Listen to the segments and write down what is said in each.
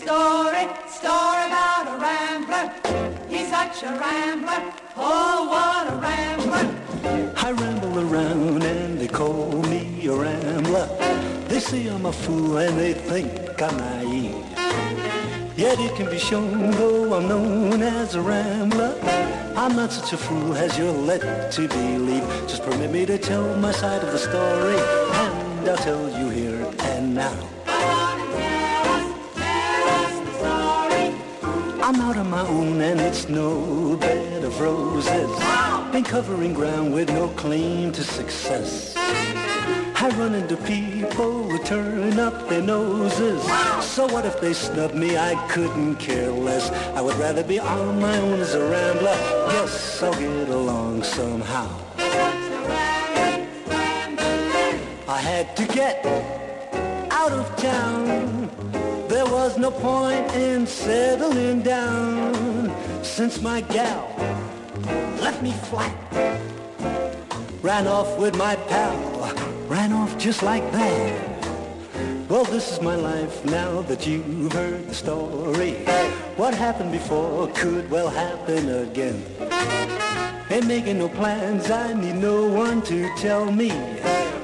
story, story about a rambler. He's such a rambler. Oh, what a rambler. I ramble around and they call me a rambler. They say I'm a fool and they think I'm naive. Yet it can be shown, though I'm known as a rambler. I'm not such a fool as you're led to believe. Just permit me to tell my side of the story, and I'll tell you here and now. I'm out on my own and it's no bed of roses. Been covering ground with no claim to success. I run into people who turn up their noses. So what if they snub me? I couldn't care less. I would rather be on my own as a rambler. Guess I'll get along somehow. I had to get out of town. Was no point in settling down since my gal left me flat. Ran off with my pal ran off just like that. Well, this is my life now that you've heard the story. What happened before could well happen again. Ain't making no plans, I need no one to tell me.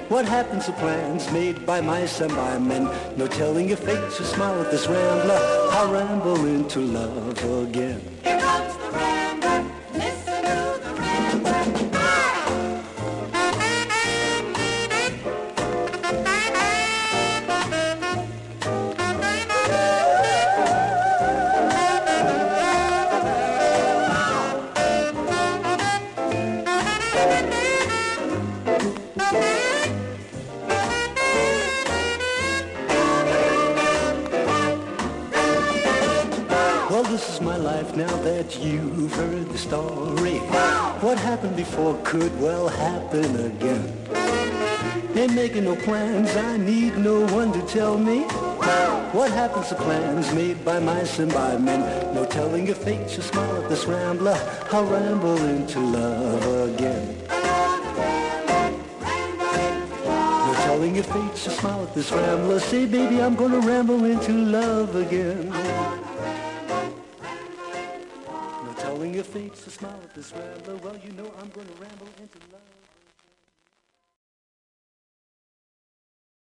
What happens to plans made by mice and by men? No telling your fate, so smile at this rambler. I'll ramble into love again. Here comes the this is my life now that you've heard the story. What happened before could well happen again. Ain't making no plans, I need no one to tell me. What happens to plans made by mice and by men? No telling your fate, you smile at this rambler. I'll ramble into love again. No telling your fate, you smile at this rambler. Say, baby, I'm gonna ramble into love again. No your fate, so smile at this rambler. Well, you know I'm gonna ramble into love.